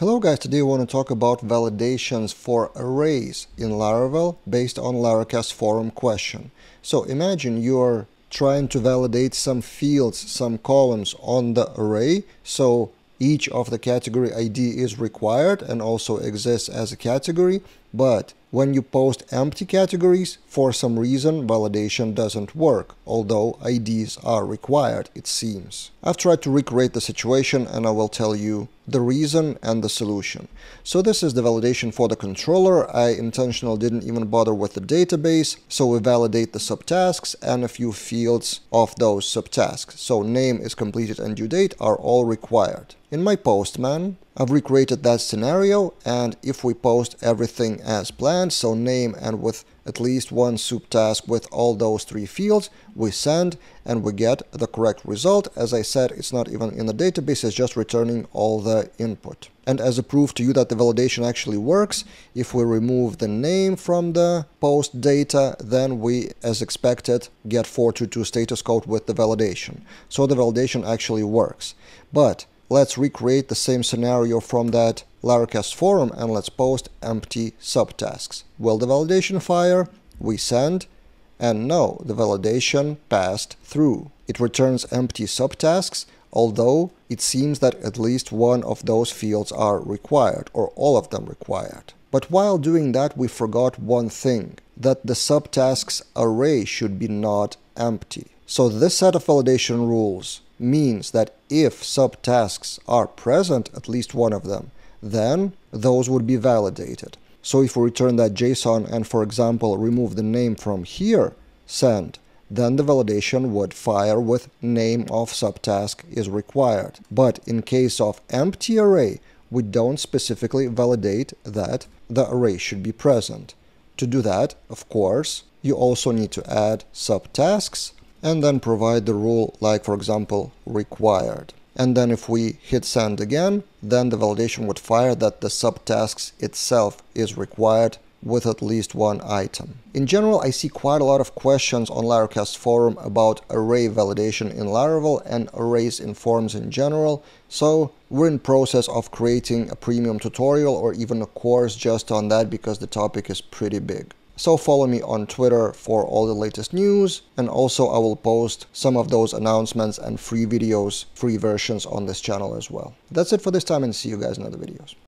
Hello guys, today I want to talk about validations for arrays in Laravel based on Laracast forum question. So imagine you're trying to validate some fields, some columns on the array. So each of the category ID is required and also exists as a category, but when you post empty categories, for some reason validation doesn't work, although IDs are required, it seems. I've tried to recreate the situation and I will tell you the reason and the solution. So this is the validation for the controller. I intentionally didn't even bother with the database. So we validate the subtasks and a few fields of those subtasks. So name is completed and due date are all required. In my postman, I've recreated that scenario and if we post everything as planned, so name and with at least one subtask with all those three fields, we send and we get the correct result. As I said, it's not even in the database, it's just returning all the input. And as a proof to you that the validation actually works, if we remove the name from the post data, then we, as expected, get 422 status code with the validation. So the validation actually works. But let's recreate the same scenario from that Laracast forum and let's post empty subtasks. Will the validation fire? We send, and no, the validation passed through. It returns empty subtasks, although it seems that at least one of those fields are required, or all of them required. But while doing that, we forgot one thing, that the subtasks array should be not empty. So this set of validation rules means that if subtasks are present, at least one of them, then those would be validated. So if we return that JSON and, for example, remove the name from here, send, then the validation would fire with name of subtask is required. But in case of empty array, we don't specifically validate that the array should be present. To do that, of course, you also need to add subtasks and then provide the rule like for example required. And then if we hit send again, then the validation would fire that the subtasks itself is required with at least one item. In general, I see quite a lot of questions on Laracast forum about array validation in Laravel and arrays in forms in general, so we're in process of creating a premium tutorial or even a course just on that because the topic is pretty big. So follow me on Twitter for all the latest news and also I will post some of those announcements and free videos, free versions on this channel as well. That's it for this time and see you guys in other videos.